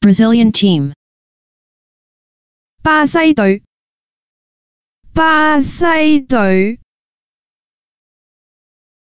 Brazilian team. 巴西隊，巴西隊，